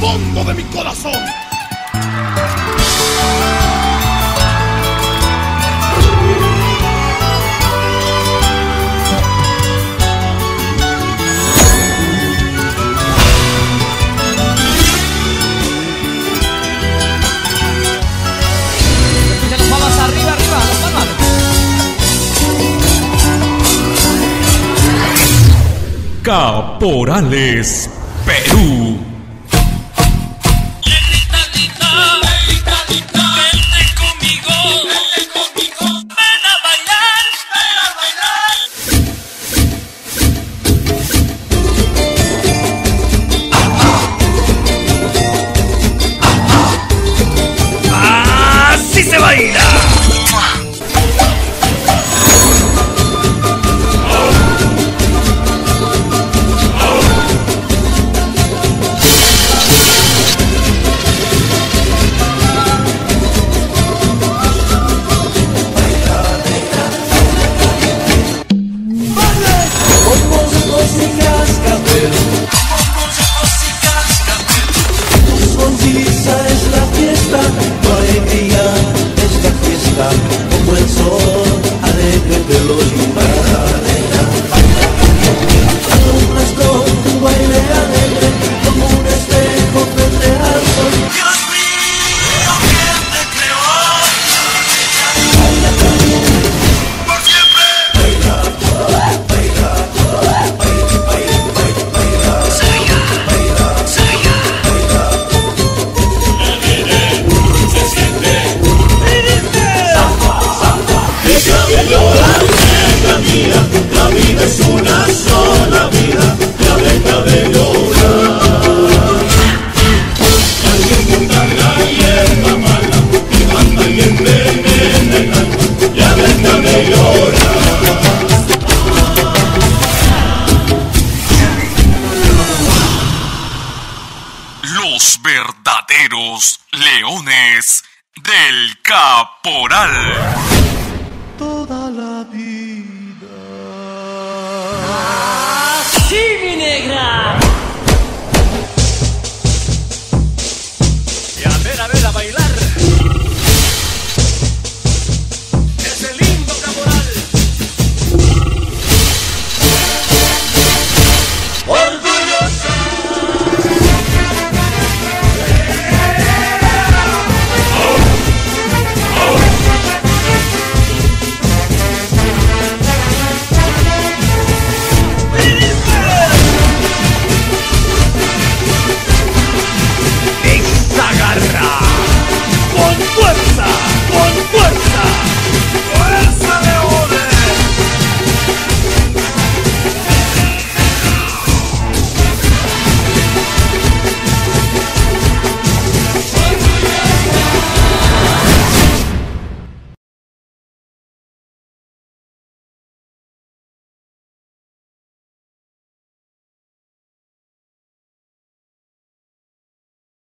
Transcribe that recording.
fondo de mi corazón. Caporales, Perú. Leones del Caporal. Toda la vida.